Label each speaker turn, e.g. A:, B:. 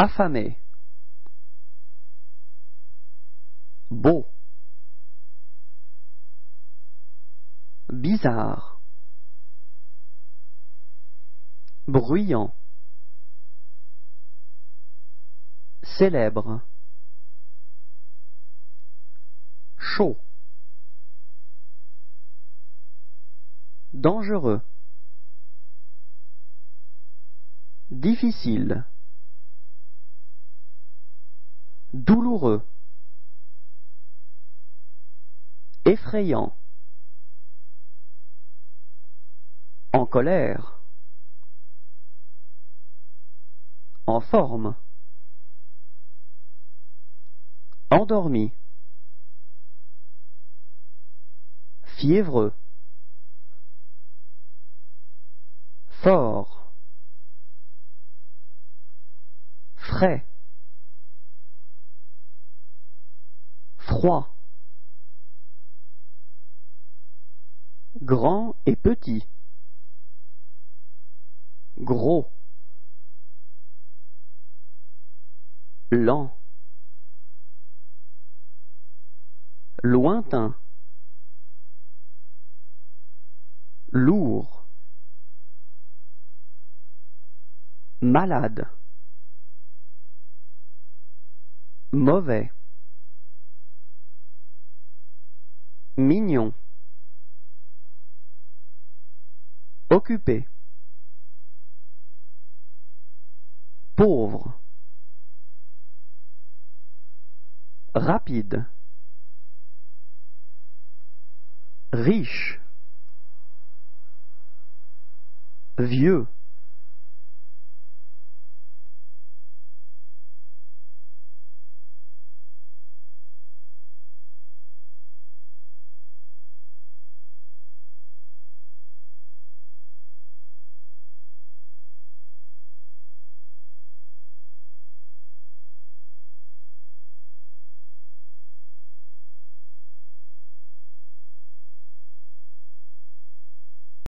A: affamé, beau, bizarre, bruyant, célèbre, chaud, dangereux, difficile, douloureux, effrayant, en colère, en forme, endormi, fiévreux, fort, frais, froid, grand et petit, gros, lent, lointain, lourd, malade, mauvais, mignon, occupé, pauvre, rapide, riche, vieux,